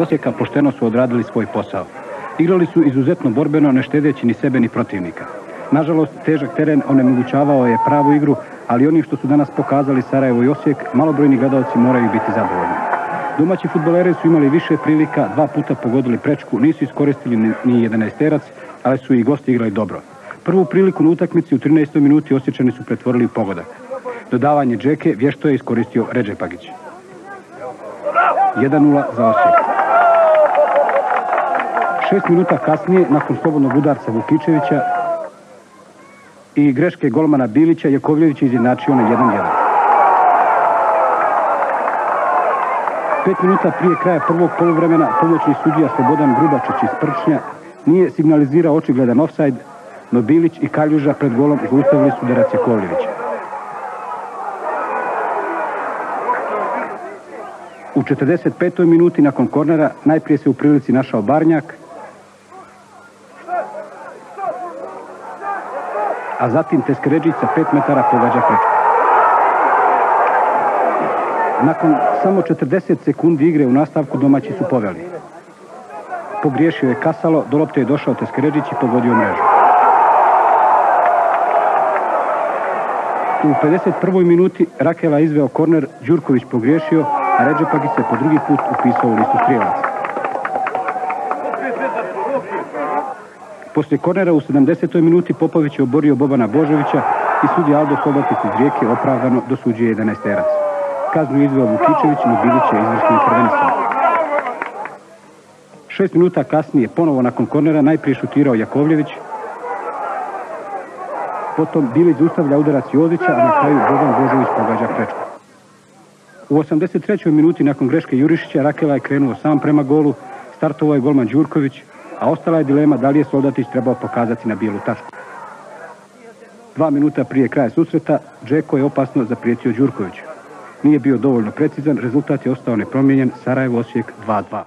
Osijeka pošteno su odradili svoj posao. Igrali su izuzetno borbeno, ne štedeći ni sebe ni protivnika. Nažalost, težak teren onemogućavao je pravu igru, ali oni što su danas pokazali Sarajevo i Osijek, malobrojni gledalci moraju biti zadovoljni. Domaći futboleri su imali više prilika, dva puta pogodili prečku, nisu iskoristili ni 11 terac, ali su i gosti igrali dobro. Prvu priliku na utakmici u 13. minuti Osjećani su pretvorili u pogodak. Dodavanje Džeke vješto je iskoristio Ređepagić. 1-0 za Osijek. Šest minuta kasnije, nakon slobodnog udarca Vukičevića i greške golmana Bilića, Jakovljević je izjednačio na 1-1. Pet minuta prije kraja prvog poluvremena pomoćni sudija Slobodan Grubačić iz Prčnja nije signalizirao očigledan offside, no Bilić i Kaljuža pred golom zaustavili su Derac Jakovljevića. U 45. minuti nakon kornera najprije se u prilici našao Barnjak, a zatim Teskređić sa 5 metara pogađa prečku. Nakon samo 40 sekundi igre u nastavku domaći su poveli. Pogriješio je Kasalo, do lopte je došao Teskređić i pogodio mrežu. U 51. minuti Rakela izveo korner, Đurković pogriješio, a Ređepagić se po drugi put upisao u listu strijelaca. Poslije kornera u 70. minuti Popović je oborio Bobana Božovića i sudi Aldo Sobotić iz Rijeke opravdano dosuđuje 11 terac. Kaznu izveo Vukičević, no Bilić je izvršno intervenisao. Šest minuta kasnije, ponovo nakon kornera, najprije šutirao Jakovljević, potom Bilić zaustavlja udarac Jozića, a na kraju Boban Božović pogađa prečku. U 83. minuti nakon greške Jurišića Rakela je krenuo sam prema golu, startovao je golman Đurković, a ostala je dilema da li je Soldatić trebao pokazati na bijelu tačku. Dva minuta prije kraja susreta, Džeko je opasno zaprijetio Đurkoviću. Nije bio dovoljno precizan, rezultat je ostao nepromijenjen, Sarajevo Osijek 2-2.